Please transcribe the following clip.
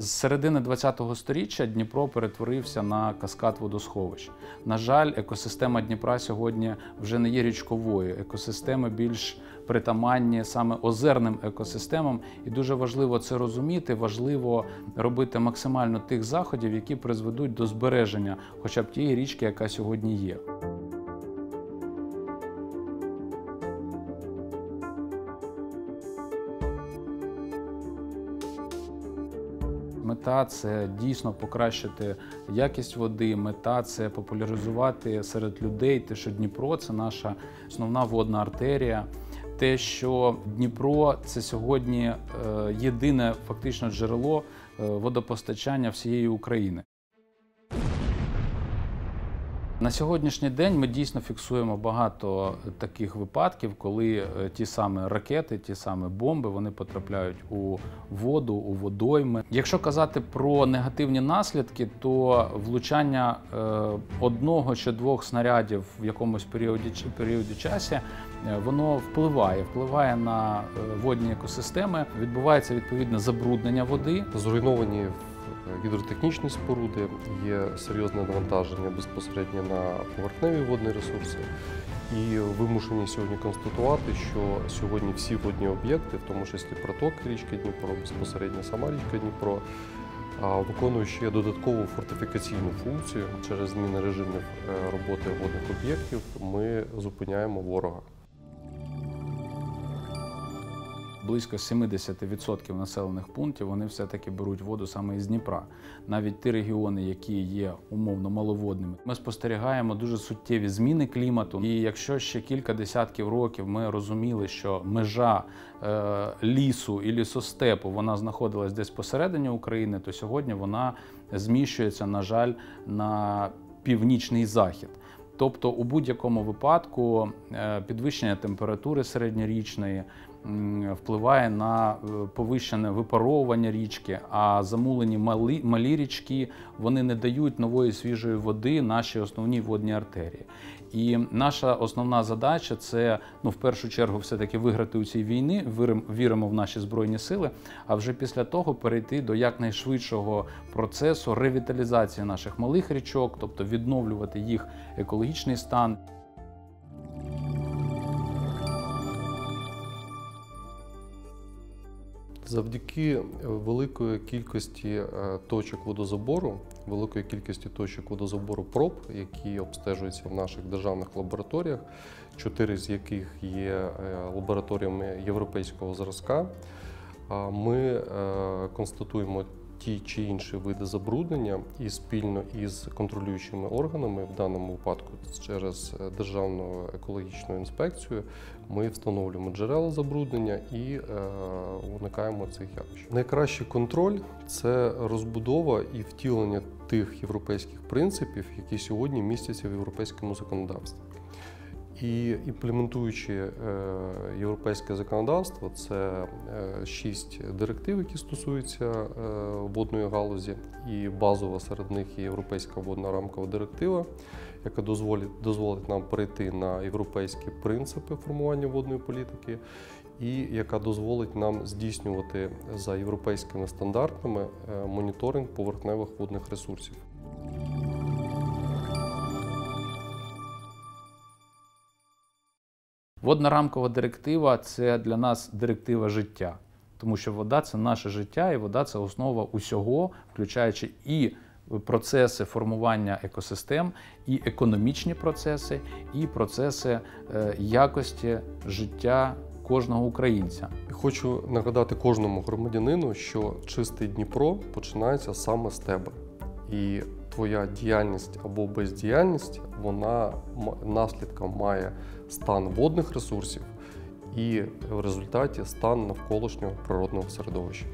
З середини ХХ століття Дніпро перетворився на каскад водосховищ. На жаль, екосистема Дніпра сьогодні вже не є річковою. Екосистеми більш притаманні саме озерним екосистемам, і дуже важливо це розуміти. Важливо робити максимально тих заходів, які призведуть до збереження, хоча б тієї річки, яка сьогодні є. Мета це дійсно покращити якість води. Мета це популяризувати серед людей те, що Дніпро це наша основна водна артерія. Те, що Дніпро це сьогодні е, єдине фактично джерело е, водопостачання всієї України. На сьогоднішній день ми дійсно фіксуємо багато таких випадків, коли е, ті самі ракети, ті самі бомби вони потрапляють у воду, у водойми. Якщо казати про негативні наслідки, то влучання е, одного чи двох снарядів в якомусь періоді періоді часі е, воно впливає, впливає на водні екосистеми. Відбувається відповідне забруднення води. Зруйновані гідротехнічні споруди, є серйозне навантаження безпосередньо на поверхневі водні ресурси. І вимушені сьогодні констатувати, що сьогодні всі водні об'єкти, в тому числі проток річки Дніпро, безпосередньо сама річка Дніпро, виконує ще додаткову фортифікаційну функцію через зміни режимів е, роботи водних об'єктів. Ми зупиняємо ворога. Близько 70% населених пунктів вони все-таки беруть воду саме із Дніпра. Навіть ті регіони, які є умовно маловодними, ми спостерігаємо дуже суттєві зміни клімату. І якщо ще кілька десятків років ми розуміли, що межа е, лісу і лісостепу вона знаходилась десь посередині України, то сьогодні вона зміщується, на жаль, на північний захід. Тобто, у будь-якому випадку е, підвищення температури середньорічної впливає на е, повищене випаровування річки, а замулені малі, малі річки вони не дають нової свіжої води нашій основній водній артерії. І наша основна задача це ну в першу чергу все-таки виграти у цій війні, віримо в наші збройні сили, а вже після того перейти до якнайшвидшого процесу ревіталізації наших малих річок, тобто відновлювати їх екологічний стан. Завдяки великої кількості е, точок водозабору, великої кількості точок водозабору проб, які обстежуються в наших державних лабораторіях, чотири з яких є е, лабораторіями європейського зразка, ми е, констатуємо ті чи інші види забруднення і спільно із контролюючими органами, в даному випадку через Державну екологічну інспекцію, ми встановлюємо джерела забруднення і е, уникаємо цих явищ. Найкращий контроль це розбудова і втілення тих європейських принципів, які сьогодні містяться в європейському законодавстві. І імплементуючи е, європейське законодавство, це е, шість директив, які стосуються е, водної галузі, і базова серед них є європейська водна рамкова директива, яка дозволить дозволить нам перейти на європейські принципи формування водної політики, і яка дозволить нам здійснювати за європейськими стандартами моніторинг поверхневих водних ресурсів. Водна рамкова директива це для нас директива життя, тому що вода це наше життя, і вода це основа усього, включаючи і процеси формування екосистем, і економічні процеси, і процеси е, якості життя кожного українця. Хочу нагадати кожному громадянину, що чистий Дніпро починається саме з тебе. І твоя діяльність або бездіяльність, вона наслідком має стан водних ресурсів і в результаті стан навколишнього природного середовища.